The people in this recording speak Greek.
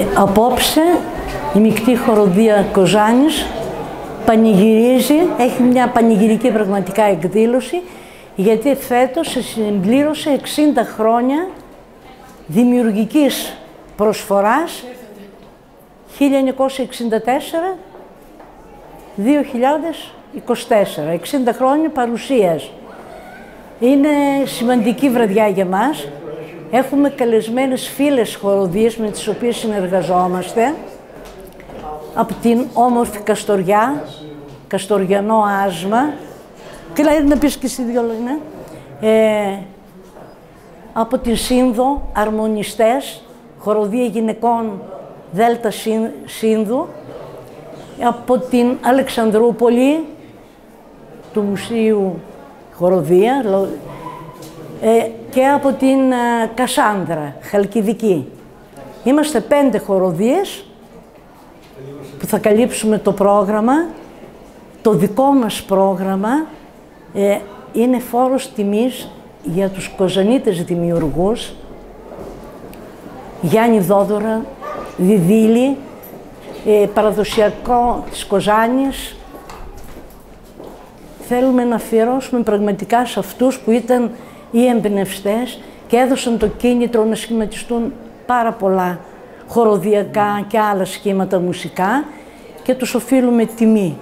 Ε, απόψε η μεικτή χοροδία Κοζάνης πανηγυρίζει, έχει μια πανηγυρική πραγματικά εκδήλωση γιατί φέτος συμπλήρωσε 60 χρόνια δημιουργικής προσφοράς 1964 2024, 60 χρόνια παρουσίας. Είναι σημαντική βραδιά για μας. Έχουμε καλεσμένες φίλες χοροδίες με τις οποίες συνεργαζόμαστε. Από την όμορφη Καστοριά, Καστοριανό Άσμα. Τι λέει να πεις και εσύ δυο λόγια, ε, από την Σύνδο, αρμονιστές, χοροδία γυναικών Δέλτα Σύνδου, από την Αλεξανδρούπολη, του Μουσείου Χοροδία, ε, και από την ε, Κασάνδρα, Χαλκιδική. Είμαστε πέντε χοροδίες που θα καλύψουμε το πρόγραμμα. Το δικό μας πρόγραμμα ε, είναι φόρος τιμής για τους κοζανίτες δημιουργούς Γιάννη Δόδωρα, Διδίλη, ε, παραδοσιακό της Κοζάνης. Θέλουμε να αφιερώσουμε πραγματικά σε αυτούς που ήταν οι εμπνευστές και έδωσαν το κίνητρο να σχηματιστούν πάρα πολλά χοροδιακά και άλλα σχήματα μουσικά και τους οφείλουμε τιμή.